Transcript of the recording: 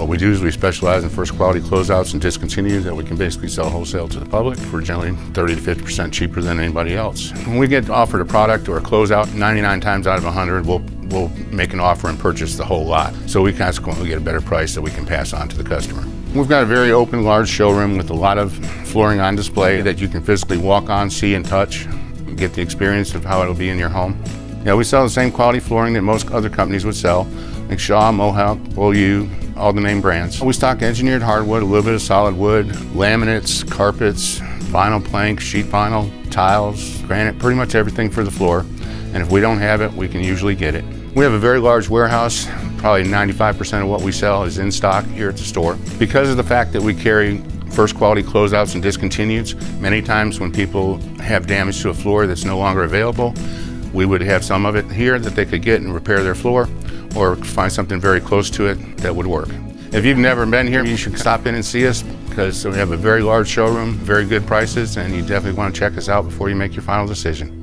What we do is we specialize in first quality closeouts and discontinued that we can basically sell wholesale to the public. We're generally 30 to 50% cheaper than anybody else. When we get offered a product or a closeout, 99 times out of 100, we'll we'll make an offer and purchase the whole lot. So we consequently get a better price that we can pass on to the customer. We've got a very open, large showroom with a lot of flooring on display that you can physically walk on, see, and touch, and get the experience of how it'll be in your home. Yeah, we sell the same quality flooring that most other companies would sell, like Shaw, Mohawk, Beaulieu, all the name brands. We stock engineered hardwood, a little bit of solid wood, laminates, carpets, vinyl plank, sheet vinyl, tiles, granite, pretty much everything for the floor. And if we don't have it, we can usually get it. We have a very large warehouse. Probably 95% of what we sell is in stock here at the store. Because of the fact that we carry first quality closeouts and discontinueds, many times when people have damage to a floor that's no longer available, we would have some of it here that they could get and repair their floor or find something very close to it that would work. If you've never been here, you should stop in and see us because we have a very large showroom, very good prices, and you definitely want to check us out before you make your final decision.